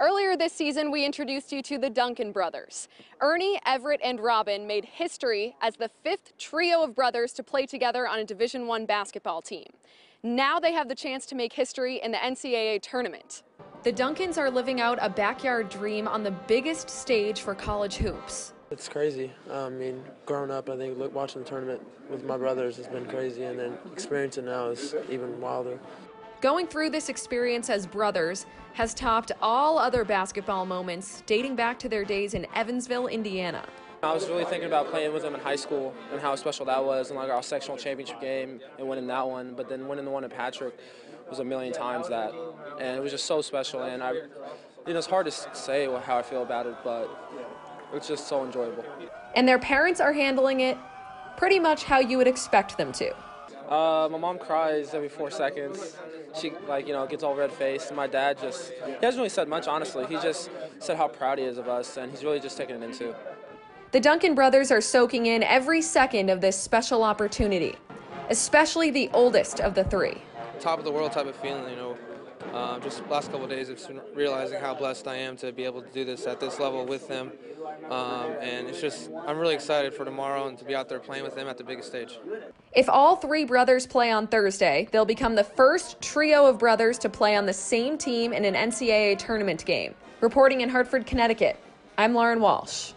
Earlier this season, we introduced you to the Duncan brothers. Ernie, Everett, and Robin made history as the fifth trio of brothers to play together on a Division One basketball team. Now they have the chance to make history in the NCAA tournament. The Duncans are living out a backyard dream on the biggest stage for college hoops. It's crazy. I mean, growing up, I think watching the tournament with my brothers has been crazy, and then experiencing now is even wilder. Going through this experience as brothers has topped all other basketball moments dating back to their days in Evansville, Indiana. I was really thinking about playing with them in high school and how special that was, and like our sectional championship game and winning that one. But then winning the one at Patrick was a million times that, and it was just so special. And I, you know, it's hard to say how I feel about it, but it's just so enjoyable. And their parents are handling it pretty much how you would expect them to. Uh, my mom cries every four seconds. She like you know gets all red faced. My dad just he hasn't really said much honestly. He just said how proud he is of us, and he's really just taking it into. The Duncan brothers are soaking in every second of this special opportunity, especially the oldest of the three. Top of the world type of feeling, you know. Uh, just last couple days, I've been realizing how blessed I am to be able to do this at this level with them. Um, and it's just, I'm really excited for tomorrow and to be out there playing with them at the biggest stage. If all three brothers play on Thursday, they'll become the first trio of brothers to play on the same team in an NCAA tournament game. Reporting in Hartford, Connecticut, I'm Lauren Walsh.